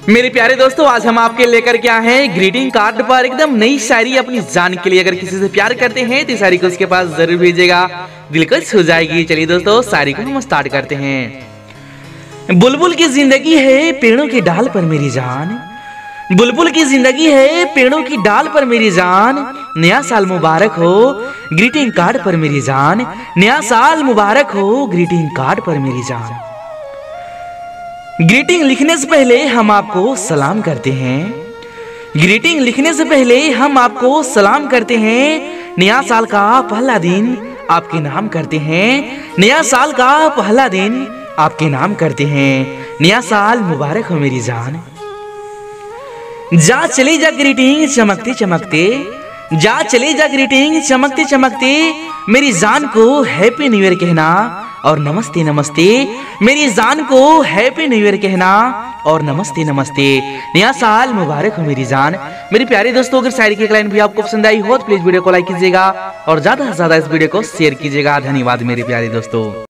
मेरे प्यारे दोस्तों, आज हम आपके लेकर क्या हैं ग्रीटिंग कार्ड पर एकदम नई शायरी अपनी जान के लिए। अगर किसी से प्यार करते हैं तो शायरी को उसके पास ज़रूर भेजेगा दिलकश हो जाएगी। चलिए दोस्तों, शायरी को हम स्टार्ट करते हैं। बुलबुल की ज़िंदगी है पेड़ों की डाल पर मेरी जान। बुलबुल की ज़िंदगी है पेड़ों की डाल पर मेरी जान। नया साल मुबारक हो ग्रीटिंग कार्ड पर मेरी जान। नया साल मुबारक हो ग्रीटिंग कार्ड पर मेरी जान। ग्रीटिंग लिखने से पहले हम आपको सलाम करते हैं। ग्रीटिंग लिखने से पहले हम आपको सलाम करते हैं। नया साल का पहला दिन आपके नाम करते हैं। नया साल का पहला दिन आपके नाम करते हैं। नया साल मुबारक हो मेरी जान। जा चली जा ग्रीटिंग चमकते चमकते। जा चली जा ग्रीटिंग चमकते चमकते मेरी जान को हैप्पी न्यू ईयर कहना और नमस्ते नमस्ते। मेरी जान को हैप्पी न्यू ईयर कहना और नमस्ते नमस्ते। नया साल मुबारक हो मेरी जान। मेरे प्यारे दोस्तों, अगर शायरी की एक लाइन भी आपको पसंद आई हो तो प्लीज़ वीडियो को लाइक कीजिएगा और ज़्यादा से ज़्यादा इस वीडियो को शेयर कीजिएगा। धन्यवाद मेरे प्यारे दोस्तों।